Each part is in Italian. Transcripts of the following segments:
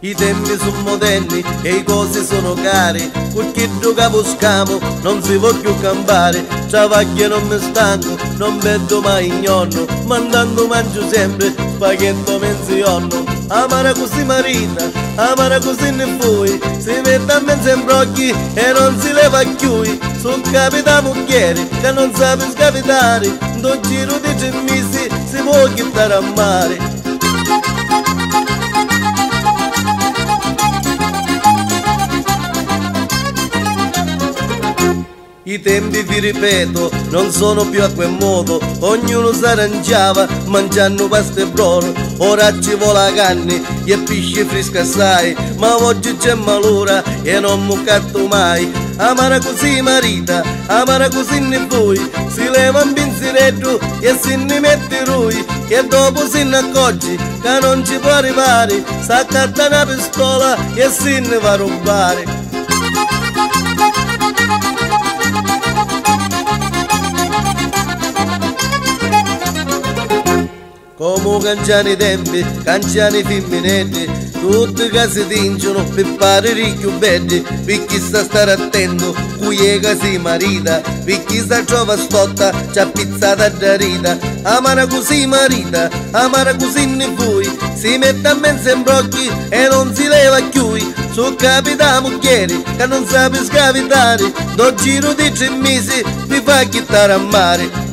I tempi sono moderni e i cosi sono cari, perché che buscamo non si può più campare, travaglio non mi stanco, non vedo mai nonno, mandando mangio sempre spaghetto menzionno. Amara così marina, amara così ne fui, si mette a mezzo in brocchi e non si leva chiui, sono capita mucchieri che non sape scapitare, do giro di mesi si può chittare a mare. I tempi vi ripeto non sono più a quel modo. Ognuno si arrangiava mangiando pasta e brodo. Ora ci vuole canne e pesce fresco assai. Ma oggi c'è malora e non mi catto mai. Amara così marita, amara così ne voi. Si leva un pensiero e si ne mette lui E dopo si ne accorge che non ci può arrivare. S'accatta una pistola e si ne va a rubare Come cangiano i tempi, cangiano i femminetti, tutti che si tingono per fare ricchi belli, per chi sta stare attento, cui è che si marita, per chi sta trova stotta, c'ha pizzata da rita, amara così marita, amara così ne voi, si mette a mezzo in brocchi e non si leva chiui, su capita mucchieri che non sape scavitare, do giro di tre mesi, mi fa chittare a mare,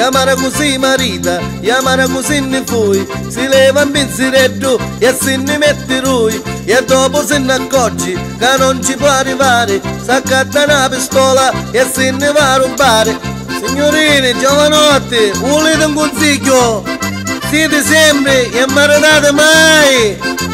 Yamara così marita, Yamara così ne fui, si leva in pensiero e se ne mette lui, e dopo se ne accorgi che non ci può arrivare, s'accatta una pistola e se ne va a rubare. Signorine, giovanotte, volete un consiglio? Siete sempre e maritate mai!